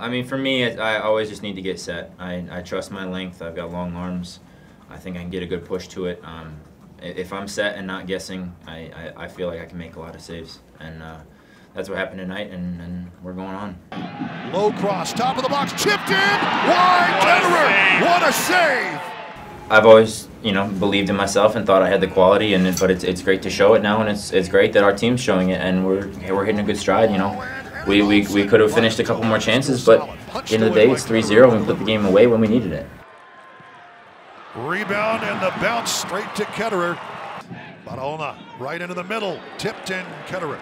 I mean, for me, I, I always just need to get set. I, I trust my length. I've got long arms. I think I can get a good push to it. Um, if I'm set and not guessing, I, I, I, feel like I can make a lot of saves. And uh, that's what happened tonight, and, and, we're going on. Low cross, top of the box, chipped in, wide, Ketterer, what a save! I've always, you know, believed in myself and thought I had the quality, and but it's, it's great to show it now, and it's, it's great that our team's showing it, and we're we're hitting a good stride, you know. We, we, we could have finished a couple more chances, but at the end of the day, it's 3-0, and we put the game away when we needed it. Rebound and the bounce straight to Ketterer. Barahona right into the middle, tipped in Ketterer.